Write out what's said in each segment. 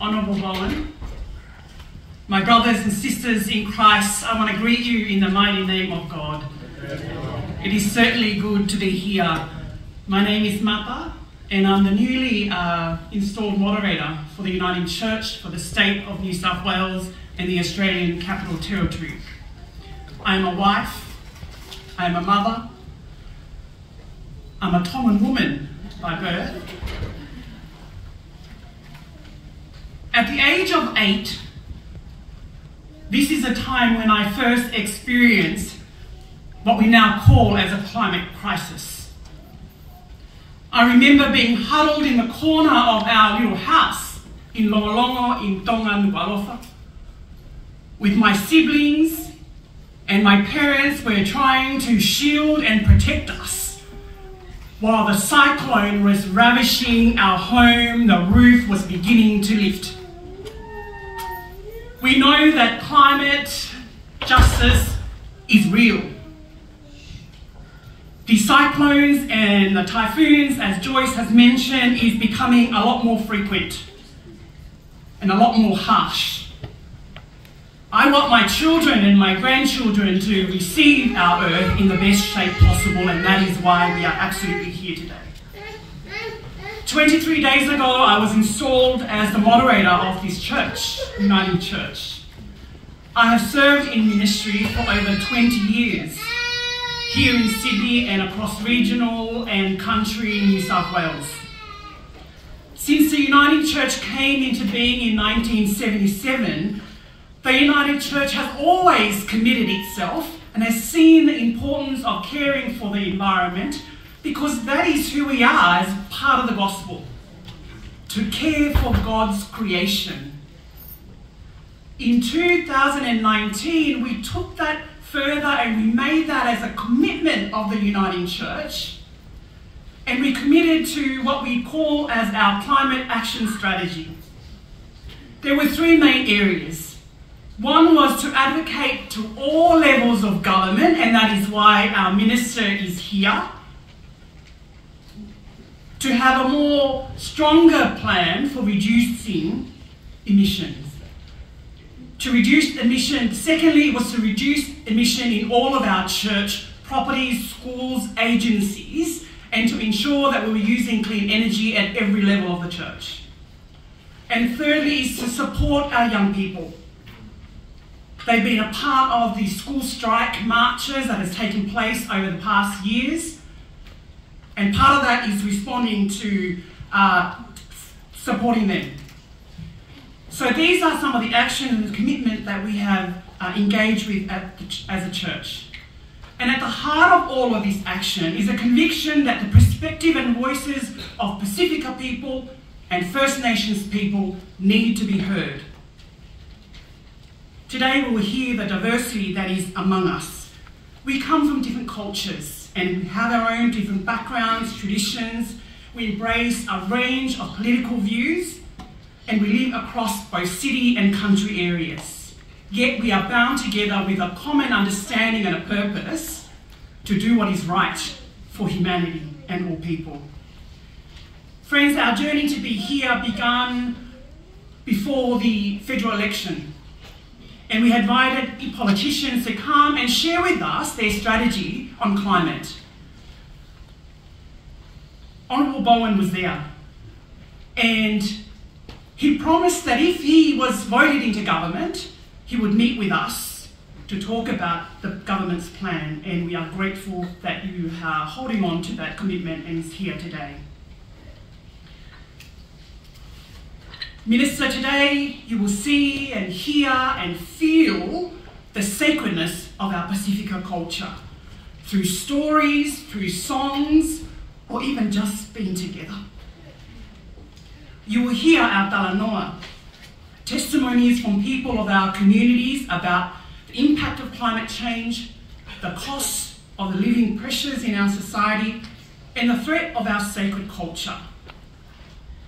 Honourable Bowen, my brothers and sisters in Christ, I want to greet you in the mighty name of God. It is certainly good to be here. My name is Mapa, and I'm the newly uh, installed moderator for the Uniting Church for the state of New South Wales and the Australian Capital Territory. I am a wife, I am a mother, I'm a Tongan woman by birth. At the age of eight, this is a time when I first experienced what we now call as a climate crisis. I remember being huddled in the corner of our little house in Longolongo in Tonga with my siblings and my parents were trying to shield and protect us while the cyclone was ravishing our home, the roof was beginning to lift. We know that climate justice is real. The cyclones and the typhoons, as Joyce has mentioned, is becoming a lot more frequent and a lot more harsh. I want my children and my grandchildren to receive our earth in the best shape possible, and that is why we are absolutely here today. 23 days ago, I was installed as the moderator of this church, Uniting Church. I have served in ministry for over 20 years here in Sydney and across regional and country New South Wales. Since the Uniting Church came into being in 1977, the Uniting Church has always committed itself and has seen the importance of caring for the environment because that is who we are as part of the gospel to care for God's creation. In 2019, we took that further and we made that as a commitment of the Uniting Church. And we committed to what we call as our climate action strategy. There were three main areas. One was to advocate to all levels of government, and that is why our minister is here to have a more stronger plan for reducing emissions. To reduce emissions, secondly, was to reduce emission in all of our church properties, schools, agencies, and to ensure that we were using clean energy at every level of the church. And thirdly, is to support our young people. They've been a part of the school strike marches that has taken place over the past years and part of that is responding to uh, supporting them. So these are some of the action and commitment that we have uh, engaged with the, as a church. And at the heart of all of this action is a conviction that the perspective and voices of Pacifica people and First Nations people need to be heard. Today we will hear the diversity that is among us. We come from different cultures, and we have our own different backgrounds, traditions. We embrace a range of political views, and we live across both city and country areas. Yet we are bound together with a common understanding and a purpose to do what is right for humanity and all people. Friends, our journey to be here began before the federal election and we invited politicians to come and share with us their strategy on climate. Honourable Bowen was there, and he promised that if he was voted into government, he would meet with us to talk about the government's plan, and we are grateful that you are holding on to that commitment and is here today. Minister, today you will see and hear and feel the sacredness of our Pacifica culture through stories, through songs, or even just being together. You will hear our talanoa, testimonies from people of our communities about the impact of climate change, the cost of the living pressures in our society, and the threat of our sacred culture.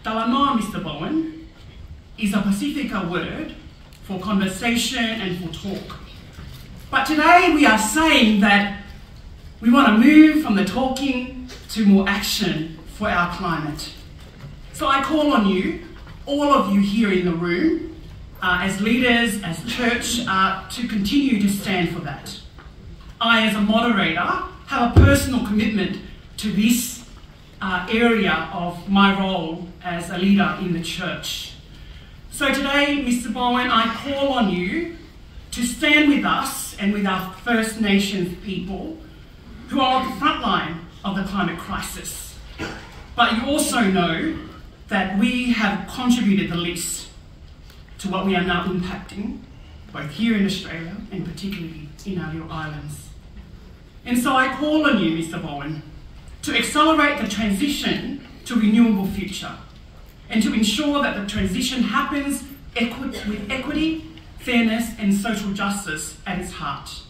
Talanoa, Mr. Bowen, is a Pacifica word for conversation and for talk. But today we are saying that we want to move from the talking to more action for our climate. So I call on you, all of you here in the room, uh, as leaders, as church, uh, to continue to stand for that. I, as a moderator, have a personal commitment to this uh, area of my role as a leader in the church. So today, Mr. Bowen, I call on you to stand with us and with our First Nations people who are on the front line of the climate crisis. But you also know that we have contributed the least to what we are now impacting, both here in Australia and particularly in our little islands. And so I call on you, Mr. Bowen, to accelerate the transition to renewable future and to ensure that the transition happens equi with equity, fairness and social justice at its heart.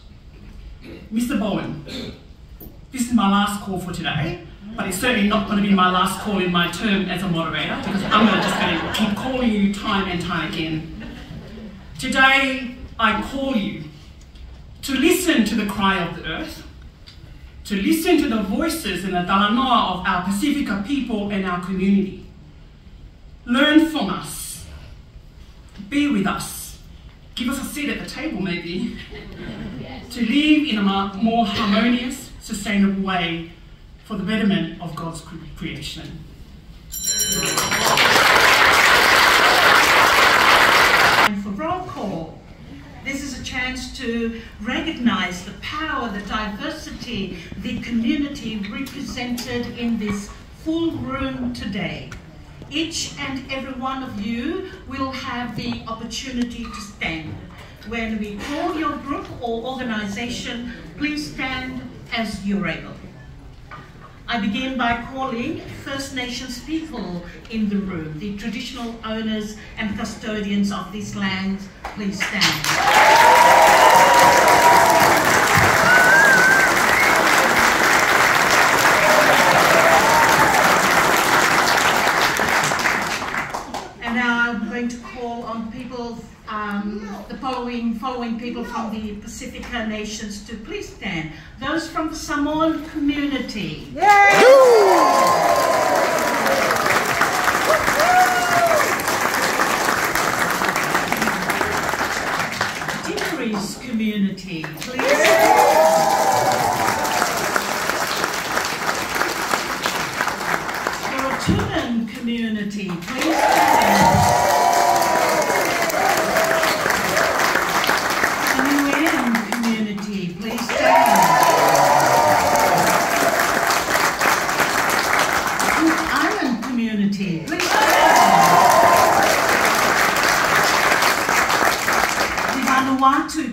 Mr. Bowen, this is my last call for today, but it's certainly not going to be my last call in my term as a moderator because I'm going to just going to keep calling you time and time again. Today, I call you to listen to the cry of the earth, to listen to the voices and the talanoa of our Pacifica people and our community. Learn from us. Be with us. Give us a seat at the table, maybe. to live in a more harmonious, sustainable way for the betterment of God's creation. And for roll call, this is a chance to recognize the power, the diversity, the community represented in this full room today. Each and every one of you will have the opportunity to stand. When we call your group or organization, please stand as you're able. I begin by calling First Nations people in the room, the traditional owners and custodians of this land. Please stand. And now I'm going to call on people um, the following, following people from the Pacifica nations to please stand. Those from the Samoan community. Timorese community, please. Rotuman community, please stand.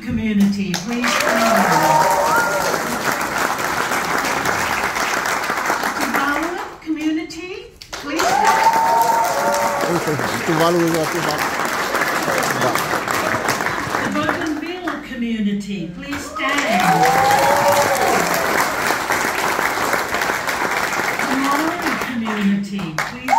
Community, please come. Tuvalu community, please. Tuvalu The Bougainville community, please stand. The Maori community, please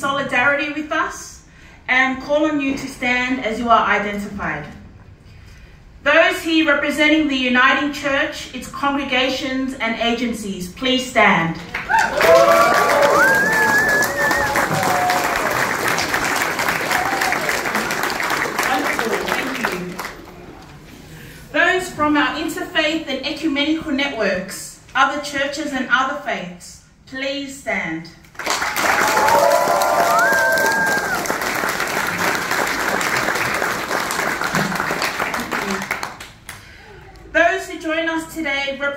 solidarity with us and call on you to stand as you are identified. Those here representing the Uniting Church, its congregations and agencies, please stand. Those from our interfaith and ecumenical networks, other churches and other faiths, please stand.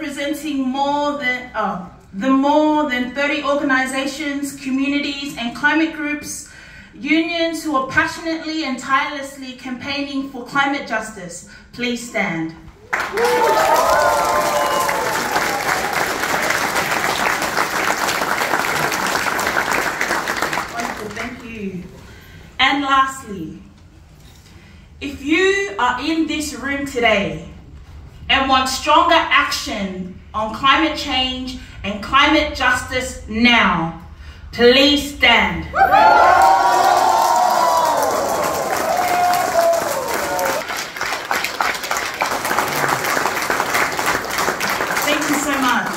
representing more than uh, the more than 30 organizations, communities, and climate groups, unions who are passionately and tirelessly campaigning for climate justice. Please stand. Wonderful, thank you. And lastly, if you are in this room today and want stronger action on climate change and climate justice now, please stand. Thank you so much.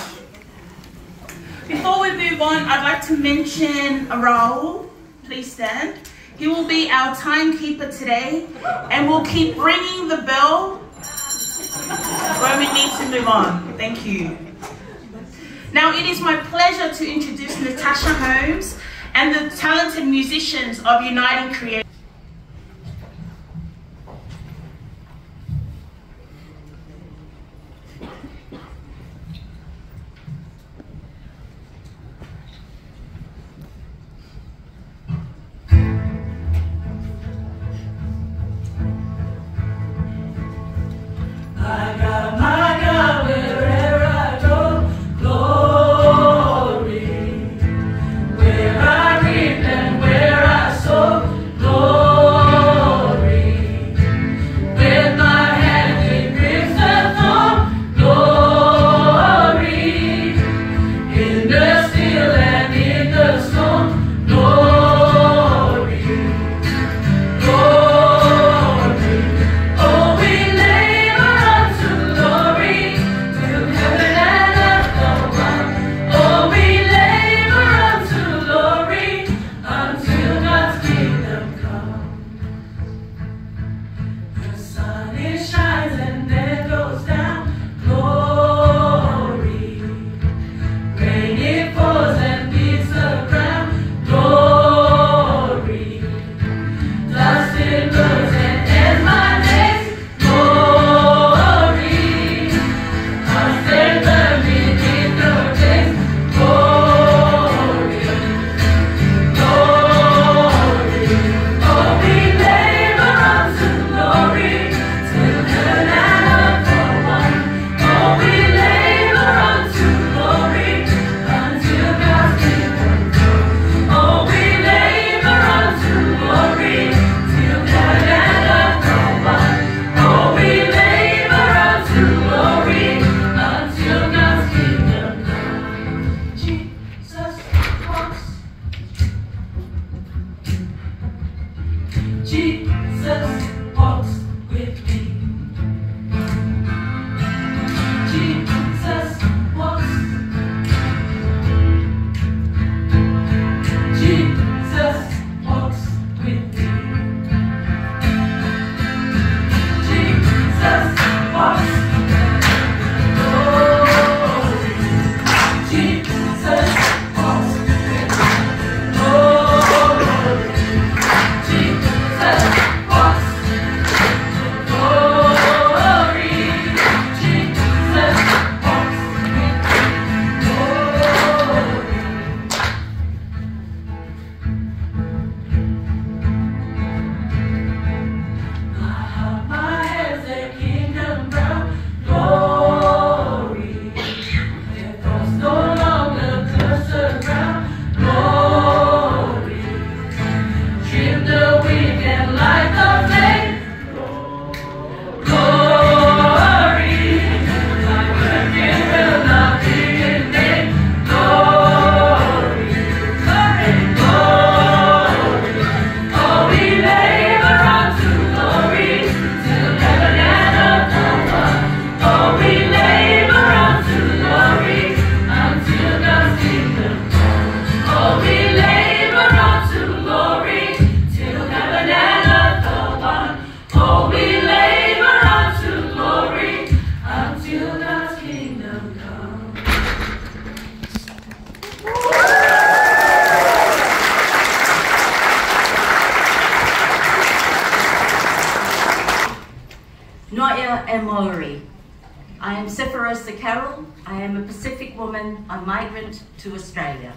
Before we move on, I'd like to mention Raul. Please stand. He will be our timekeeper today and will keep ringing the bell we need to move on. Thank you. Now, it is my pleasure to introduce Natasha Holmes and the talented musicians of Uniting Creative. Jesus. Maori. I am Seforosa Carroll. I am a Pacific woman, a migrant to Australia.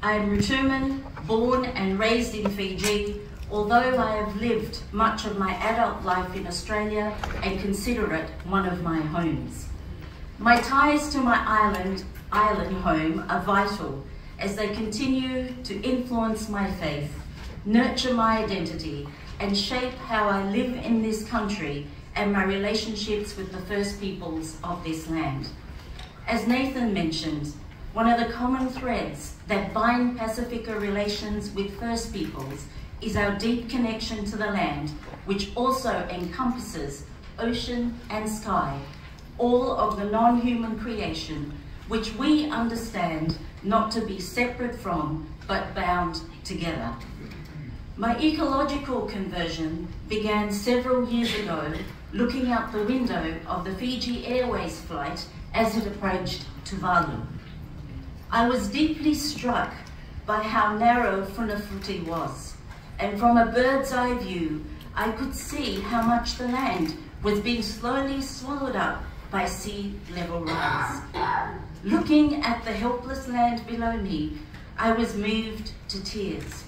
I am Rotuman, born and raised in Fiji, although I have lived much of my adult life in Australia and consider it one of my homes. My ties to my island, island home are vital as they continue to influence my faith, nurture my identity, and shape how I live in this country and my relationships with the First Peoples of this land. As Nathan mentioned, one of the common threads that bind Pacifica relations with First Peoples is our deep connection to the land, which also encompasses ocean and sky, all of the non-human creation, which we understand not to be separate from, but bound together. My ecological conversion began several years ago looking out the window of the Fiji Airways flight as it approached Tuvalu. I was deeply struck by how narrow Funafuti was, and from a bird's eye view, I could see how much the land was being slowly swallowed up by sea level rise. Looking at the helpless land below me, I was moved to tears.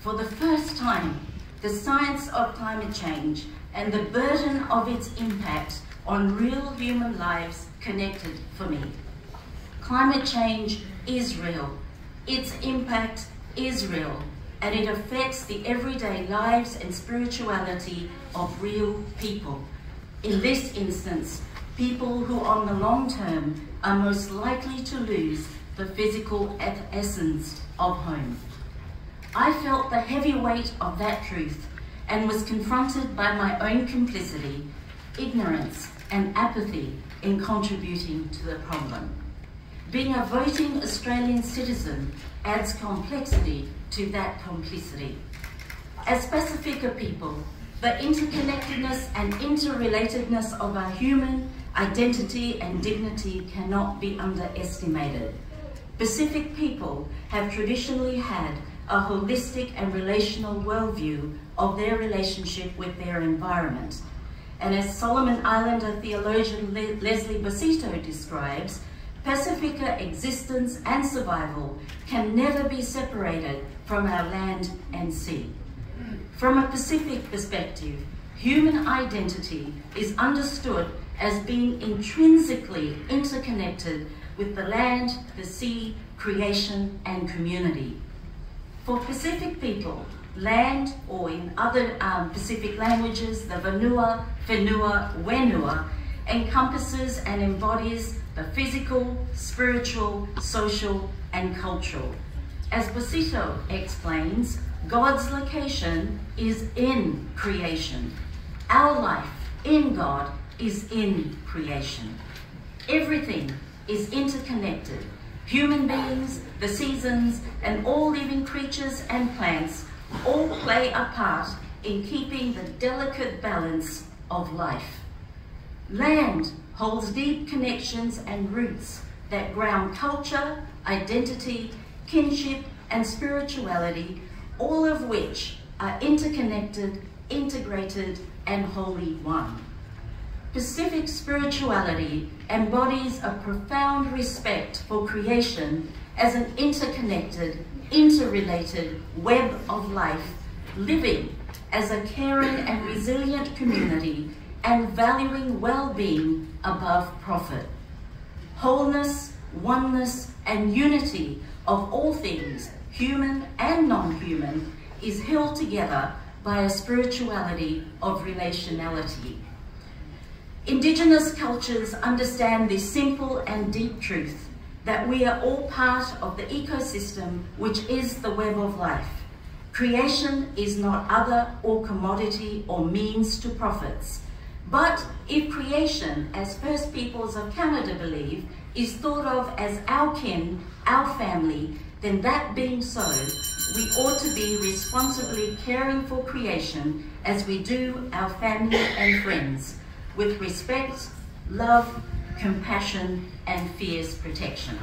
For the first time, the science of climate change and the burden of its impact on real human lives connected for me. Climate change is real. Its impact is real. And it affects the everyday lives and spirituality of real people. In this instance, people who on the long term are most likely to lose the physical essence of home. I felt the heavy weight of that truth and was confronted by my own complicity, ignorance, and apathy in contributing to the problem. Being a voting Australian citizen adds complexity to that complicity. As Pacifica people, the interconnectedness and interrelatedness of our human identity and dignity cannot be underestimated. Pacific people have traditionally had a holistic and relational worldview of their relationship with their environment. And as Solomon Islander theologian Le Leslie Boseto describes, Pacifica existence and survival can never be separated from our land and sea. From a Pacific perspective, human identity is understood as being intrinsically interconnected with the land, the sea, creation, and community. For Pacific people, land, or in other um, Pacific languages, the Vanua, Whenua, Wenua, encompasses and embodies the physical, spiritual, social, and cultural. As Boseto explains, God's location is in creation. Our life in God is in creation. Everything is interconnected. Human beings, the seasons, and all living creatures and plants all play a part in keeping the delicate balance of life. Land holds deep connections and roots that ground culture, identity, kinship, and spirituality, all of which are interconnected, integrated, and wholly one. Pacific spirituality embodies a profound respect for creation as an interconnected, interrelated web of life, living as a caring and resilient community and valuing well-being above profit. Wholeness, oneness, and unity of all things, human and non-human, is held together by a spirituality of relationality. Indigenous cultures understand this simple and deep truth that we are all part of the ecosystem which is the web of life. Creation is not other or commodity or means to profits. But if creation, as First Peoples of Canada believe, is thought of as our kin, our family, then that being so, we ought to be responsibly caring for creation as we do our family and friends with respect, love, compassion, and fierce protection.